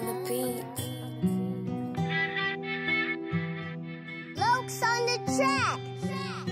on the beat. Lokes on the track. track.